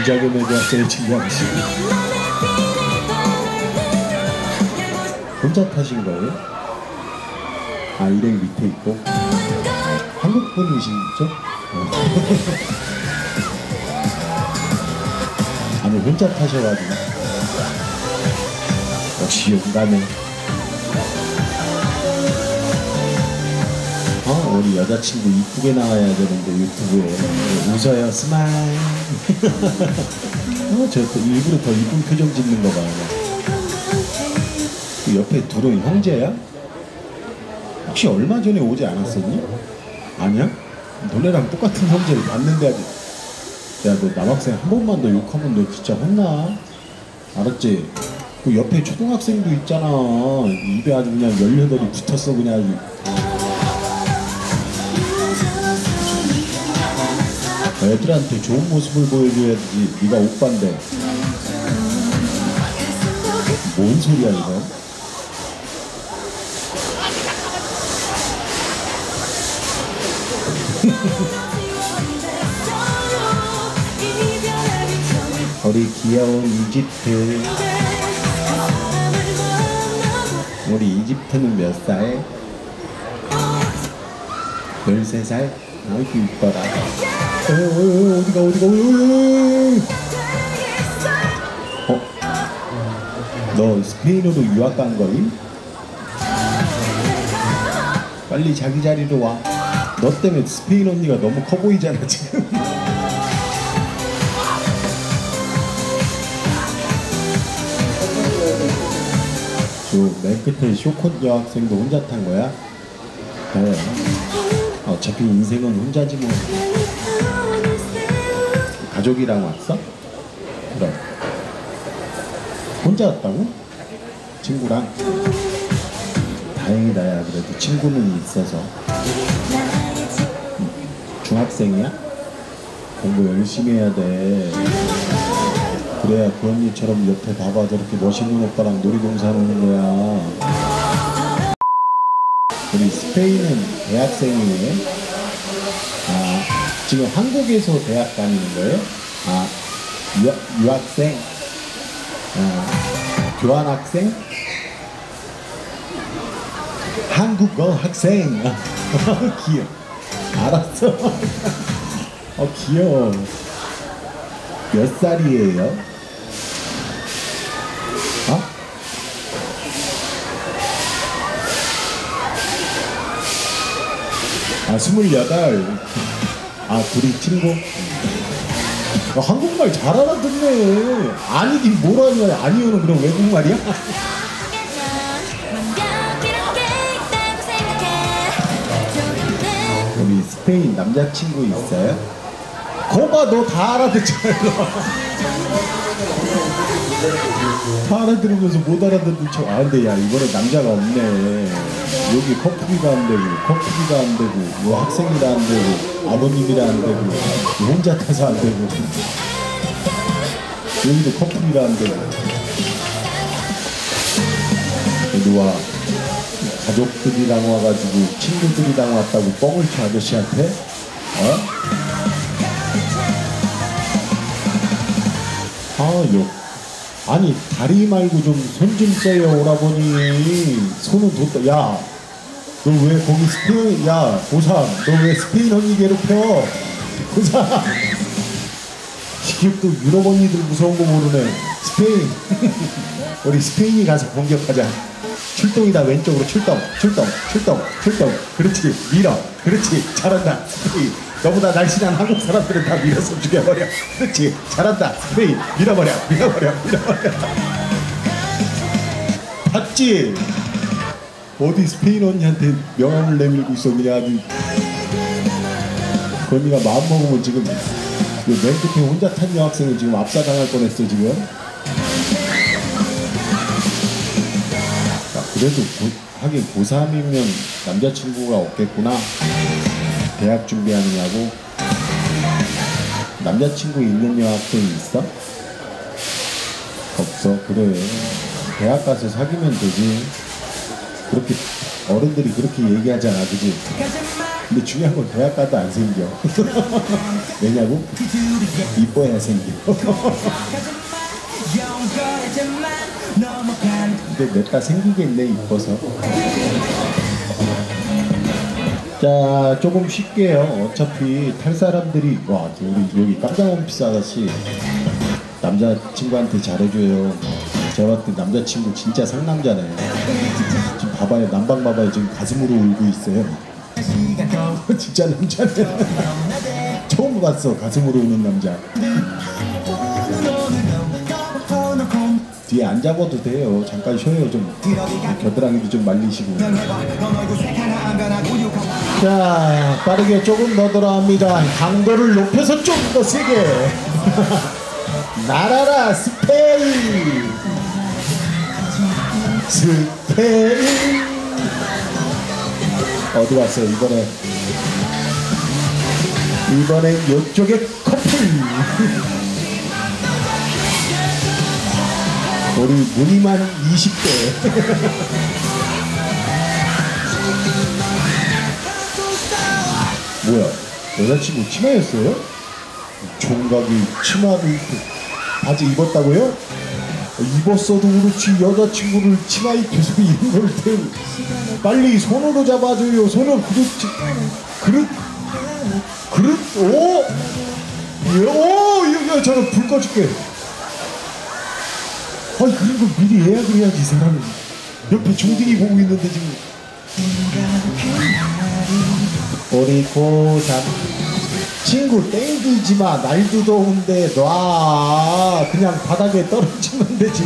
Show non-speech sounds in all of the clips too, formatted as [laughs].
김자겸의 대학생을 친구하고 있어요. 혼자 타신 거예요? 아 일행 밑에 있고 한국 분이시죠? 어. [laughs] 아니 혼자 타셔가지고 역시 용감해. 어, 우리 여자친구 이쁘게 나와야 되는데 유튜브에 웃어요 smile. 어, 쟤 또 일부러 더 이쁜 표정 짓는 거 봐. 그 옆에 둘은 형제야? 혹시 얼마 전에 오지 않았었니? 아니야? 너네랑 똑같은 형제를 봤는데 아직 야 너 남학생 한 번만 더 욕하면 너 진짜 혼나 알았지? 그 옆에 초등학생도 있잖아 입에 아주 그냥 열여덟이 붙었어 그냥 아주 애들한테 좋은 모습을 보여줘야지 네가 오빠인데 뭔 소리야 이거 [laughs] 우리 귀여운 이집트 우리 이집트는 몇 살? 13살? 아이고 이뻐라 어, 어, 어, 어디가 어디가 어디 어? 너 스페인으로 유학 간 거임? 빨리 자기 자리로 와. 너 때문에 스페인 언니가 너무 커 보이잖아 지금. 저맨 끝에 쇼컷 여학생도 혼자 탄 거야? 그래. 어차피 인생은 혼자지 뭐. 가족이랑 왔어? 그럼. 혼자 왔다고? 친구랑? 다행이다 야 그래도 친구는 있어서 중학생이야? 공부 열심히 해야 돼 그래야 그 언니처럼 옆에 봐봐 저렇게 멋있는 오빠랑 놀이동산 오는 거야 우리 스페인은 대학생이에요? 아 지금 한국에서 대학 다니는 거예요? 아 유, 유학생? 아, 교환학생? 한국어 학생 [laughs] 귀여워 알았어 어 귀여워 몇 살이에요? 어? 아 스물여덟 아 둘이 친구? 야, 한국말 잘 알아듣네 아니긴 뭐라냐 아니요는 그럼 외국말이야? 우리 [laughs] 스페인 남자친구 있어요? 거봐 너다 알아듣잖아 다 알아들으면서 못 알아듣는 척 아 근데 야 이번에 남자가 없네. 여기 커플이가 안 되고 커플이가 안 되고 뭐 학생이라 안 되고 아버님이라 안 되고 혼자 타서 안 되고. 여기도 커플이라 안 되고. 여기 와. 가족들이랑 와가지고 친구들이랑 왔다고 뻥을 쳐 아저씨한테? 어? 아욕 아니 다리 말고 좀 손 좀 떼요. 오라버니 손은 뒀다 야 너 왜 거기 스페인 야 고3 너왜 스페인 언니 괴롭혀? 고3 지금 또 유럽 언니들 무서운 거 모르네. 스페인. [laughs] 우리 스페인이 가서 공격하자. 출동이다 왼쪽으로 출동 출동 출동 출동. 그렇지. 밀어. 그렇지. 잘한다. 스페인 너보다 날씬한 한국 사람들은 다 밀어서 죽여버려. 그렇지? 잘한다. 스페인 밀어버려. 밀어버려. 밀어버려. 봤지 어디 스페인 언니한테 명함을 내밀고 그냥 아주 그 언니가 마음 먹으면 지금 맨 끝에 혼자 탄 여학생은 지금 압사당할 뻔했어 지금. 야, 그래도 고, 하긴 고3이면 남자친구가 없겠구나 대학 준비하느냐고 남자친구 있는 여학생이 있어? 없어 그래 대학 가서 사귀면 되지 그렇게 어른들이 그렇게 얘기하잖아 그지 근데 중요한 건 대학 가도 안 생겨. [laughs] 왜냐고? 이뻐야 생겨. [laughs] 근데 냈다 생기겠네 이뻐서. 자 조금 쉴게요. 어차피 탈 사람들이 와 우리 여기 깜짝 원피스 아저씨 남자친구한테 잘해줘요. 제가 봤을 때 남자친구 진짜 상남자네. 지금 봐봐요 남방 봐봐요 지금 가슴으로 울고 있어요. 진짜 남자네. 처음 봤어 가슴으로 우는 남자. 뒤에 안 잡아도 돼요. 잠깐 쉬어요 좀. 겨드랑이도 좀 말리시고. 자 빠르게 조금 더 들어갑니다. 강도를 높여서 좀 더 세게. [laughs] 날아라 스페인. 스페인. 어디 갔어요 이번에? 이번엔 이쪽에 커플. [laughs] 우리 무늬만 20대. [laughs] 뭐야? 여자친구 치마였어요? 총각이 치마를 바지 입었다고요? 입었어도 그렇지 여자친구를 치마 입혀서 입을 때 빨리 손으로 잡아줘요 손을 그렇지 그릇 그릇 오! 예, 오! 야, 야, 저는 불 꺼줄게 아니 그런 거 미리 예약을 해야지 이 사람이 옆에 종딩이 보고 있는데 지금 우리 고3 친구 땡기지 마. 날도 더운데 놔. 그냥 바닥에 떨어지면 되지.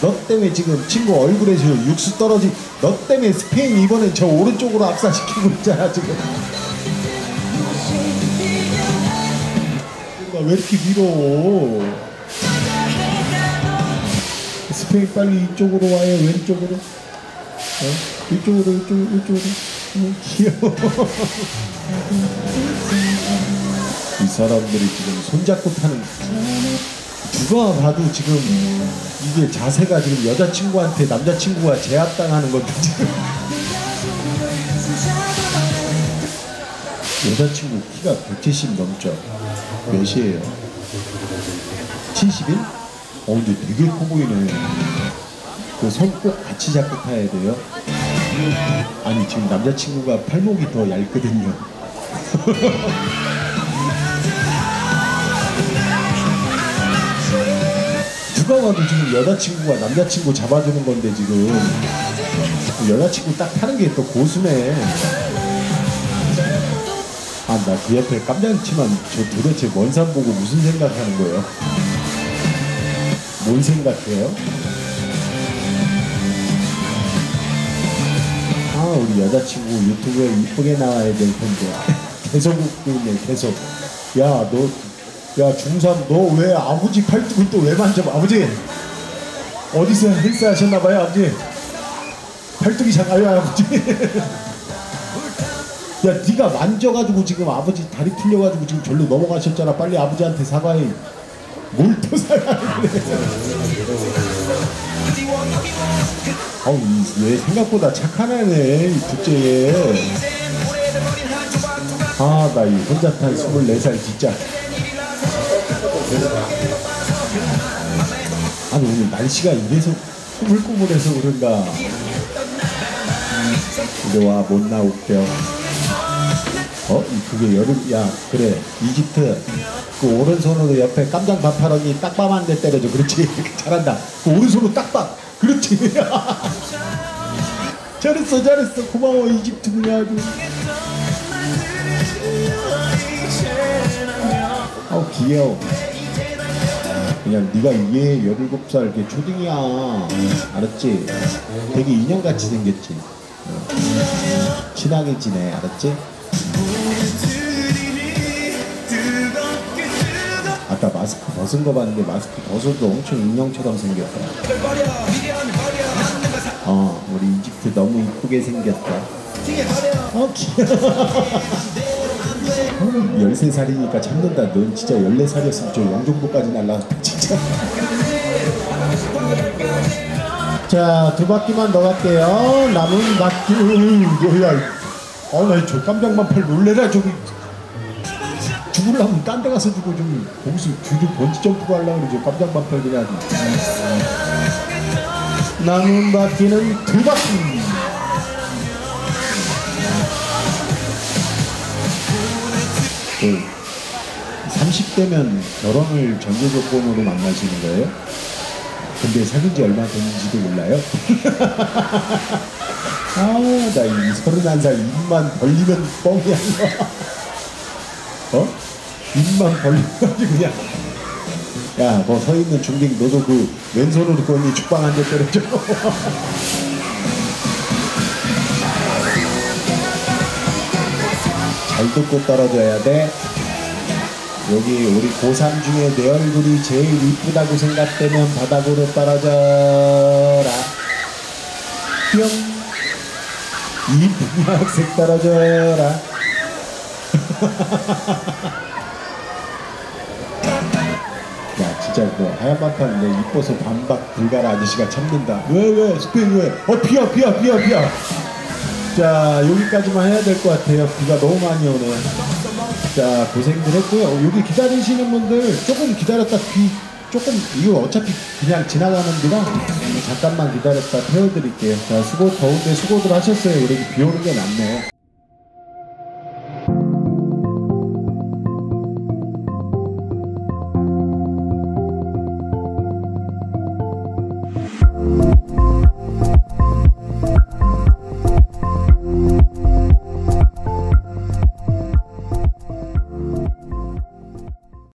너 때문에 지금 친구 얼굴에 저 육수 떨어지. 너 때문에 스페인 이번에 저 오른쪽으로 압사시키고 있잖아 지금. 나왜 이렇게 밀어 스페인 빨리 이쪽으로 와요. 왼쪽으로. 어? 이쪽으로 이쪽으로 이쪽으로. 어, 귀여워 이 사람들이 지금 손잡고 타는 누가 봐도 지금 이게 자세가 지금 여자친구한테 남자친구가 제압당하는 건데 [laughs] 지금 여자친구 키가 170 넘죠 몇이에요? 71? 어 근데 되게 커 보이네 그 손 꼭 같이 잡고 타야 돼요 아니 지금 남자친구가 팔목이 더 얇거든요 [laughs] 누가 봐도 지금 여자친구가 남자친구 잡아주는 건데 지금 여자친구 딱 타는 게 또 고수네 아 나 그 옆에 깜장치만 저 도대체 먼산 보고 무슨 생각하는 거예요? 뭔 생각해요? 우리 여자친구 유튜브에 이쁘게 나와야 될 텐데. 계속 웃고 있네 계속. 야 너 야 중3 너왜 아버지 팔뚝을 또 왜 만져? 아버지! 어디서 헬스 하셨나봐요 아버지. 팔뚝이 작아요 아버지. [laughs] 야 네가 만져가지고 지금 아버지 다리 풀려가지고 지금 절로 넘어가셨잖아. 빨리 아버지한테 사과해. 뭘 또 사과를 어우 얘 생각보다 착한 애네 이 둘째 아나 이 혼자 탄 24살 진짜. 아니 오늘 날씨가 이래서 꾸물꾸물해서 그런가. 이리 와못 나올게요 어? 그게 여름 야 그래 이집트. 그 오른손으로 옆에 깜장 반팔언니 딱밤 한 대 때려줘. 그렇지. [laughs] 잘한다. 그 오른손으로 딱밤 그렇지 [laughs] 잘했어 잘했어 고마워 이집트 그냥 아주 아우 귀여워 그냥 네가 이게 17살 이렇게 초딩이야 알았지? 되게 인형같이 생겼지 어. 친하게 지내 알았지? 마스크 벗은 거 봤는데 마스크 벗어도 엄청 인형처럼 생겼다. 어 우리 이집트 너무 이쁘게 생겼다. 어 귀여워 13살이니까 참는다. 넌 진짜 14살이었으면 저 영종도까지 날라갔다 진짜. 자 두 바퀴만 더 갈게요. 남은 바퀴 뭐야 어나저 깜장만팔 놀래라 저기 죽으려면 딴 데 가서 죽고 좀 거기서 뒤로 번지 점프가 하려고 그러죠 깜장만팔 그냥 나눈 바퀴는 두 바퀴 그 30대면 결혼을 전제 조건으로 만나시는 거예요? 근데 사귄 지 얼마 됐는지도 몰라요? [laughs] 아, 나 이 서른한 살 입만 벌리면 뻥이야. 어? 입만 벌리면 그냥. 야, 뭐서 있는 중딩 너도 그 왼손으로 거니 죽방 한대 때려줘. [laughs] 잘 듣고 떨어져야 돼. 여기 우리 고3 중에 내 얼굴이 제일 이쁘다고 생각되면 바닥으로 떨어져라. 뿅. 이쁜 학생 [laughs] 떨어져라. [laughs] 진짜 뭐 하얀 바탕 내 이뻐서 반박 불가라 아저씨가 참는다. 왜왜 스페인 왜? 어 비야 비야 비야 비야. 자 여기까지만 해야 될 것 같아요. 비가 너무 많이 오네. 자 고생들 했고요. 어, 여기 기다리시는 분들 조금 기다렸다 비 조금 이거 어차피 그냥 지나가는 비라 잠깐만 기다렸다 태워드릴게요. 자 수고 더운데 수고들 하셨어요. 그래도 비 오는 게 낫네.